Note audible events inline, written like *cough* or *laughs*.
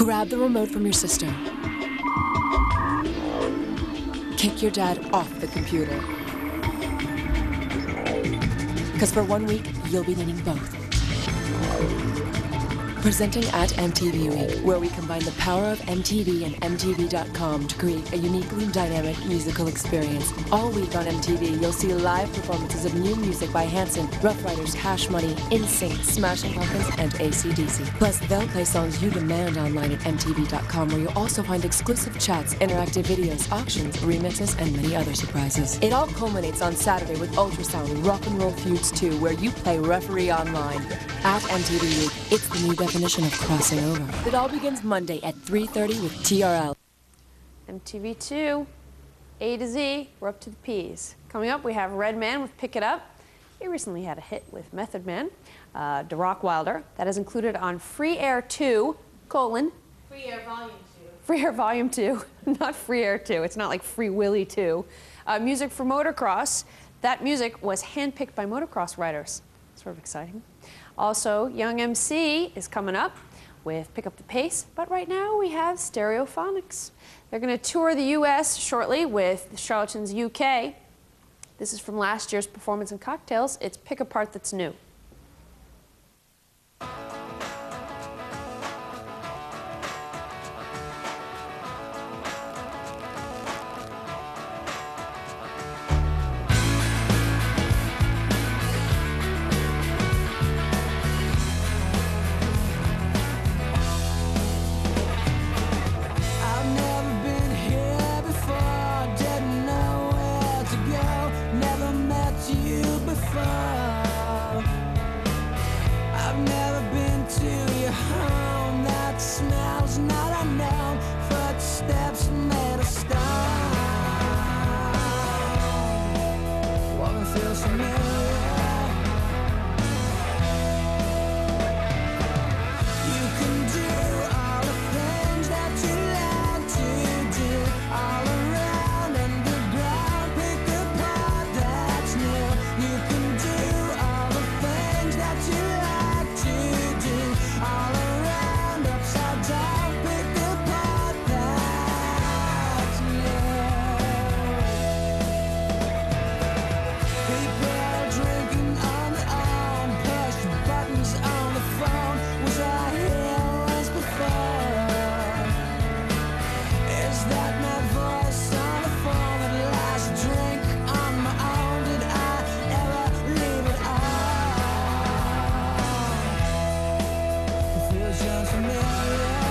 Grab the remote from your sister. Kick your dad off the computer. Because for one week, you'll be needing both. Presenting at MTV Week, where we combine the power of MTV and MTV.com to create a uniquely dynamic musical experience. All week on MTV, you'll see live performances of new music by Hanson, Ruff Ryders, Cash Money, NSYNC, Smashing Pumpkins, and ACDC. Plus, they'll play songs you demand online at MTV.com, where you'll also find exclusive chats, interactive videos, auctions, remixes, and many other surprises. It all culminates on Saturday with Ultrasound Rock and Roll Feuds 2, where you play referee online. At MTV Week, it's the new definition of crossing over. It all begins Monday at 3.30 with TRL. MTV2, A to Z, we're up to the P's. Coming up, we have Redman with Pick It Up. He recently had a hit with Method Man, uh, Da Rockwilder. That is included on Free Air 2, colon. Free Air Volume 2. Free Air Volume 2, *laughs* not Free Air 2. It's not like Free Willy 2. Uh, music for motocross. That music was handpicked by motocross riders. Sort of exciting. Also, Young MC is coming up with Pick Up the Pace, but right now we have Stereophonics. They're going to tour the U.S. shortly with Charlatans UK. This is from last year's Performance and Cocktails. It's Pick a Part That's New. I've never been to your home, that smells not unknown, footsteps made. It feels unfamiliar.